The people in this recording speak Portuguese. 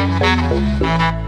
Música